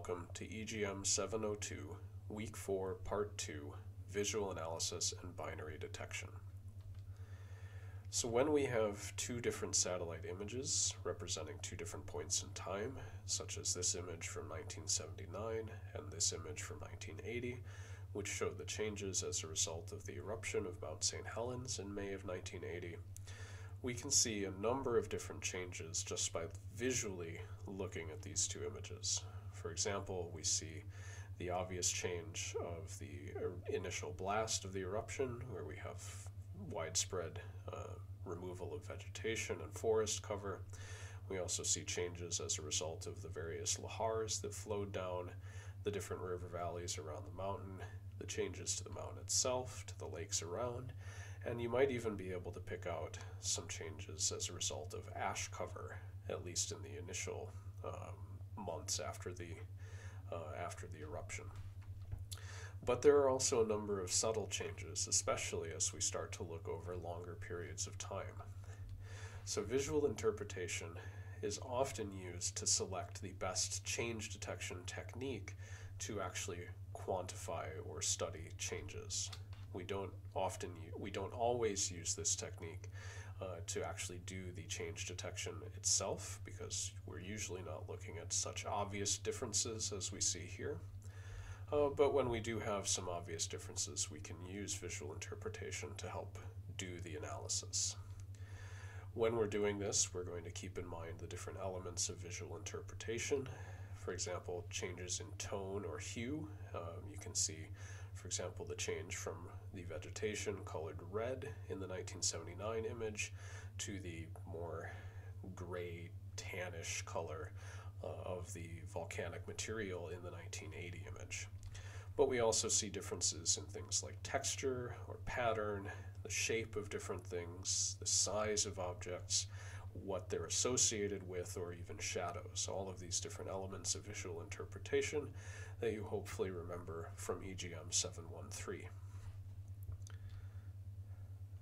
welcome to EGM 702, Week 4, Part 2, Visual Analysis and Binary Detection. So when we have two different satellite images representing two different points in time, such as this image from 1979 and this image from 1980, which showed the changes as a result of the eruption of Mount St. Helens in May of 1980, we can see a number of different changes just by visually looking at these two images. For example, we see the obvious change of the initial blast of the eruption, where we have widespread uh, removal of vegetation and forest cover. We also see changes as a result of the various lahars that flowed down the different river valleys around the mountain, the changes to the mountain itself, to the lakes around, and you might even be able to pick out some changes as a result of ash cover, at least in the initial um, months after the, uh, after the eruption. But there are also a number of subtle changes, especially as we start to look over longer periods of time. So visual interpretation is often used to select the best change detection technique to actually quantify or study changes. We don't often, we don't always use this technique uh, to actually do the change detection itself because we're usually not looking at such obvious differences as we see here. Uh, but when we do have some obvious differences, we can use visual interpretation to help do the analysis. When we're doing this, we're going to keep in mind the different elements of visual interpretation. For example, changes in tone or hue. Um, you can see, for example, the change from the vegetation colored red in the 1979 image to the more gray tannish color uh, of the volcanic material in the 1980 image. But we also see differences in things like texture or pattern, the shape of different things, the size of objects, what they're associated with, or even shadows. All of these different elements of visual interpretation that you hopefully remember from EGM 713.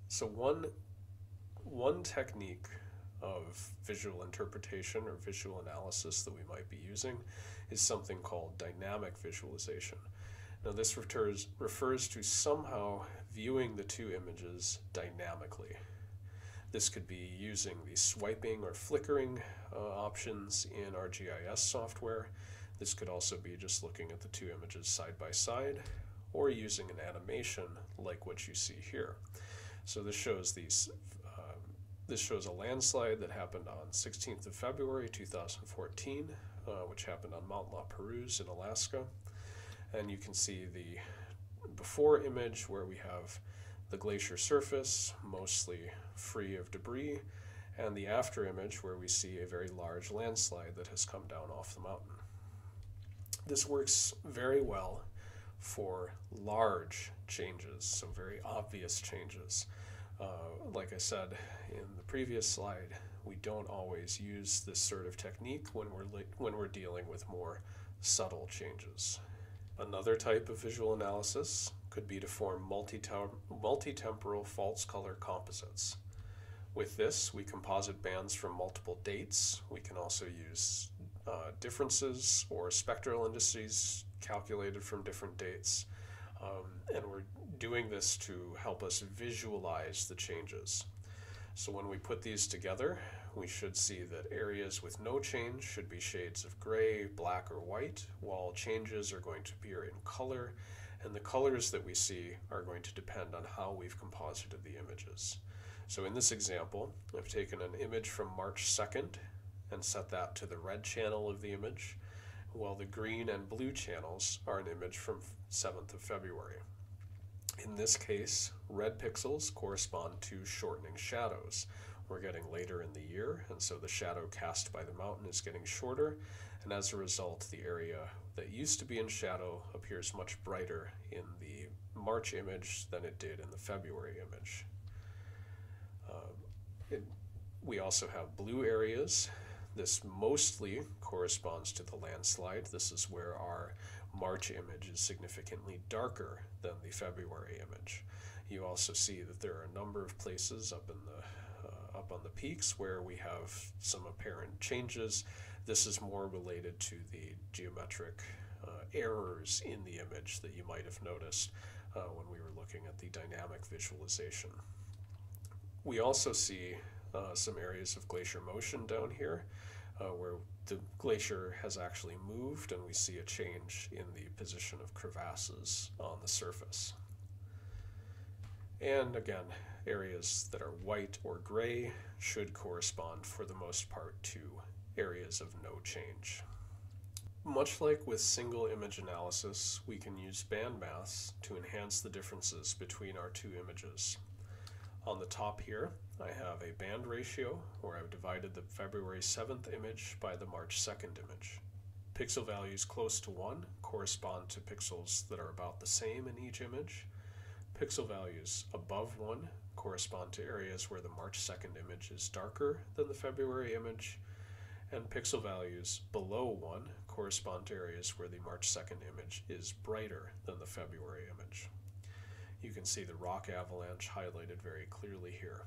So one, one technique of visual interpretation or visual analysis that we might be using is something called dynamic visualization. Now this refers, refers to somehow viewing the two images dynamically. This could be using the swiping or flickering uh, options in ArcGIS software. This could also be just looking at the two images side by side or using an animation like what you see here. So this shows these uh, this shows a landslide that happened on 16th of February 2014, uh, which happened on Mount La Perouse in Alaska and you can see the before image where we have the glacier surface mostly free of debris and the after image where we see a very large landslide that has come down off the mountain. This works very well for large changes, so very obvious changes. Uh, like I said in the previous slide, we don't always use this sort of technique when we're, when we're dealing with more subtle changes. Another type of visual analysis could be to form multi-temporal false color composites. With this, we composite bands from multiple dates. We can also use uh, differences or spectral indices calculated from different dates. Um, and we're doing this to help us visualize the changes. So when we put these together, we should see that areas with no change should be shades of gray, black, or white, while changes are going to appear in color, and the colors that we see are going to depend on how we've composited the images. So in this example, I've taken an image from March 2nd and set that to the red channel of the image, while the green and blue channels are an image from 7th of February. In this case, red pixels correspond to shortening shadows, we're getting later in the year, and so the shadow cast by the mountain is getting shorter, and as a result, the area that used to be in shadow appears much brighter in the March image than it did in the February image. Uh, it, we also have blue areas. This mostly corresponds to the landslide. This is where our March image is significantly darker than the February image. You also see that there are a number of places up in the up on the peaks where we have some apparent changes. This is more related to the geometric uh, errors in the image that you might have noticed uh, when we were looking at the dynamic visualization. We also see uh, some areas of glacier motion down here uh, where the glacier has actually moved and we see a change in the position of crevasses on the surface. And again, areas that are white or gray should correspond for the most part to areas of no change. Much like with single image analysis, we can use band maths to enhance the differences between our two images. On the top here, I have a band ratio where I've divided the February 7th image by the March 2nd image. Pixel values close to 1 correspond to pixels that are about the same in each image. Pixel values above 1 correspond to areas where the March 2nd image is darker than the February image, and pixel values below 1 correspond to areas where the March 2nd image is brighter than the February image. You can see the rock avalanche highlighted very clearly here.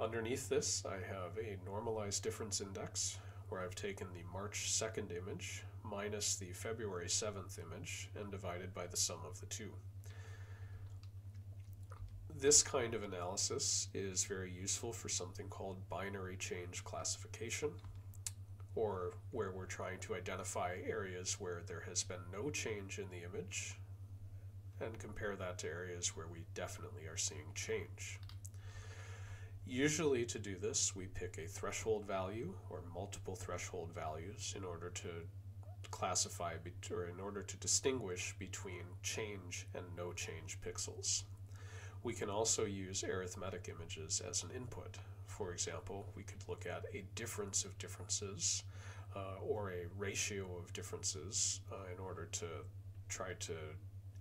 Underneath this, I have a normalized difference index where I've taken the March 2nd image minus the February 7th image and divided by the sum of the two this kind of analysis is very useful for something called binary change classification, or where we're trying to identify areas where there has been no change in the image and compare that to areas where we definitely are seeing change. Usually to do this, we pick a threshold value or multiple threshold values in order to classify or in order to distinguish between change and no change pixels. We can also use arithmetic images as an input. For example, we could look at a difference of differences uh, or a ratio of differences uh, in order to try to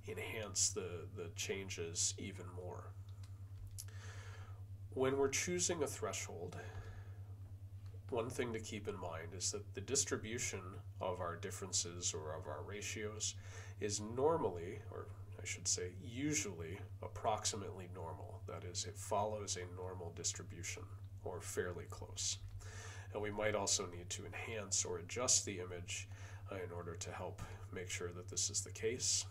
enhance the, the changes even more. When we're choosing a threshold, one thing to keep in mind is that the distribution of our differences or of our ratios is normally, or I should say, usually approximately normal. That is, it follows a normal distribution or fairly close. And we might also need to enhance or adjust the image uh, in order to help make sure that this is the case.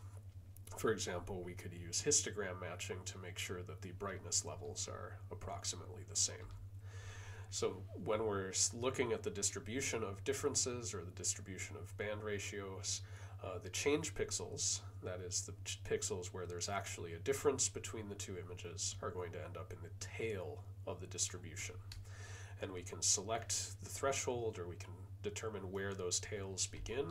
For example, we could use histogram matching to make sure that the brightness levels are approximately the same. So when we're looking at the distribution of differences or the distribution of band ratios, uh, the change pixels, that is the pixels where there's actually a difference between the two images, are going to end up in the tail of the distribution. And we can select the threshold or we can determine where those tails begin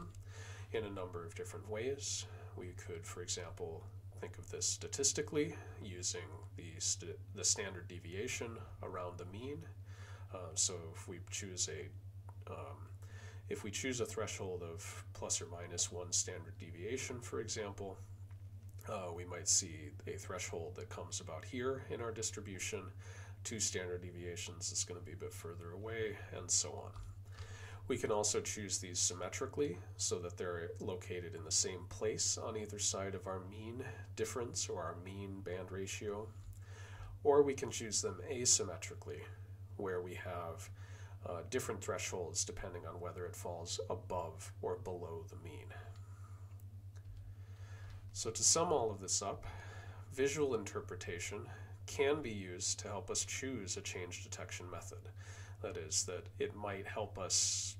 in a number of different ways. We could, for example, think of this statistically using the, st the standard deviation around the mean. Uh, so if we choose a um, if we choose a threshold of plus or minus one standard deviation, for example, uh, we might see a threshold that comes about here in our distribution. Two standard deviations is going to be a bit further away, and so on. We can also choose these symmetrically so that they're located in the same place on either side of our mean difference or our mean band ratio. Or we can choose them asymmetrically, where we have uh, different thresholds depending on whether it falls above or below the mean. So to sum all of this up, visual interpretation can be used to help us choose a change detection method. That is, that it might help us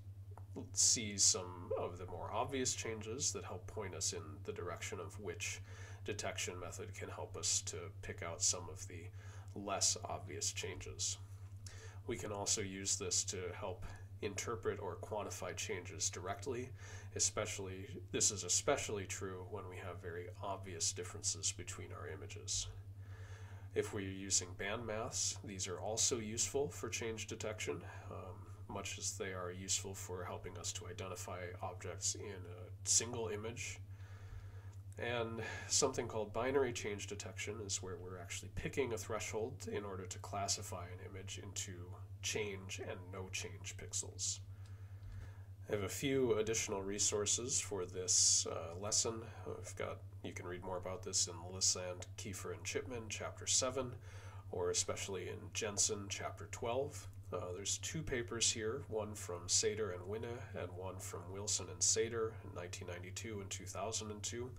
see some of the more obvious changes that help point us in the direction of which detection method can help us to pick out some of the less obvious changes. We can also use this to help interpret or quantify changes directly, especially this is especially true when we have very obvious differences between our images. If we're using band maths, these are also useful for change detection, um, much as they are useful for helping us to identify objects in a single image and something called binary change detection is where we're actually picking a threshold in order to classify an image into change and no change pixels. I have a few additional resources for this uh, lesson. I've got, you can read more about this in Lillesand, Kiefer, and Chipman, chapter 7, or especially in Jensen chapter 12. Uh, there's two papers here, one from Sader and Winne, and one from Wilson and Sader in 1992 and 2002,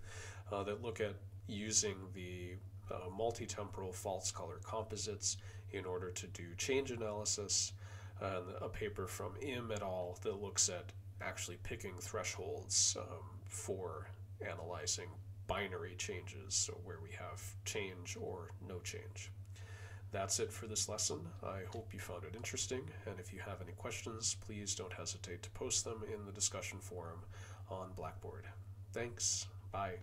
uh, that look at using the uh, multi-temporal false color composites in order to do change analysis, and a paper from Im et al. that looks at actually picking thresholds um, for analyzing binary changes, so where we have change or no change. That's it for this lesson. I hope you found it interesting, and if you have any questions, please don't hesitate to post them in the discussion forum on Blackboard. Thanks. Bye.